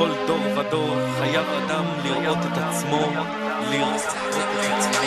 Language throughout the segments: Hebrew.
בכל דור ודור חייב אדם לראות את עצמו, לראות את עצמו.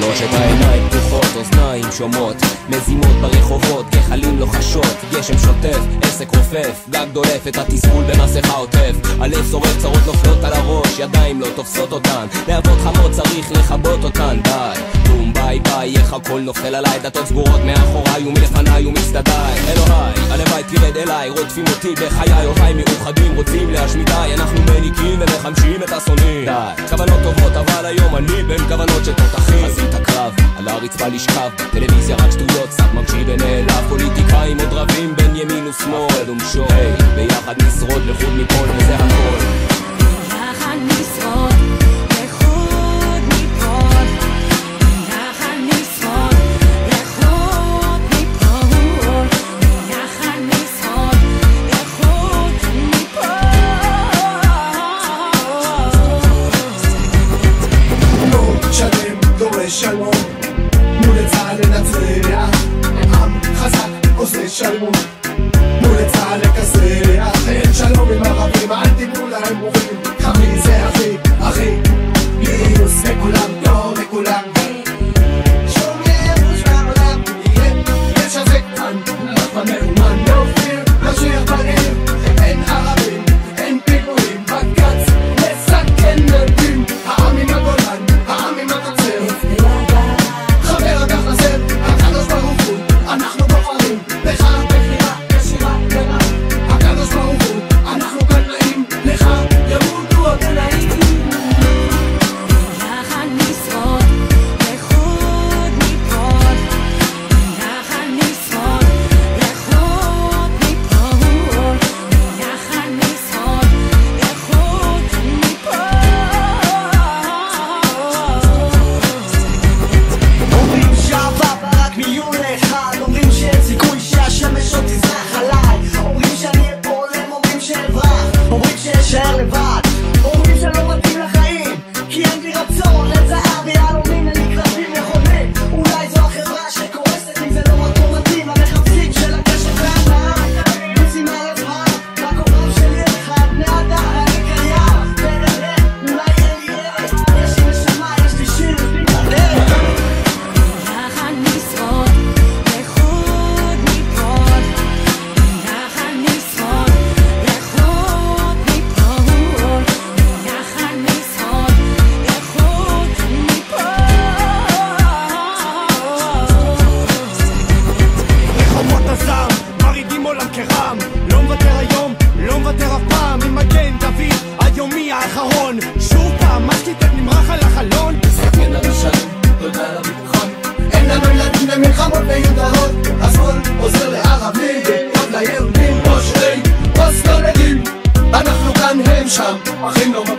לא שלושת העיניים פתוחות, אוזניים שומעות מזימות ברחובות, גחלים לא לוחשות גשם שוטף, עסק רופף גג דולף את התסכול במסכה עוטף. הלב שורף, צרות נופלות על הראש, ידיים לא תופסות אותן. להבות חמות צריך לכבות אותן, די, בום די, ביי, איך הכל נופל עליי, דתות סגורות מאחוריי ומלפניי ומצדדיי. אלוהיי, הלוואי תרד אליי, רודפים אותי בחיי, אוהי מאוחדים, רוצים להשמידיי, אנחנו מניקים ומחמשים את השונאים. די, כוונות טובות, אבל היום אני בין כוונות של שתותחים. חזית הקרב, על הרצפה לשכב, טלוויזיה רק שטויות, סף ממשי ונעלב, פוליטיקאים עוד רבים בין ימין ושמאל, ומשול, ביחד נשרוד לחוד מפה, וזה הכל. ביחד נשרוד słyszał Mury cary Schamm, ach, noch mal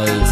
I.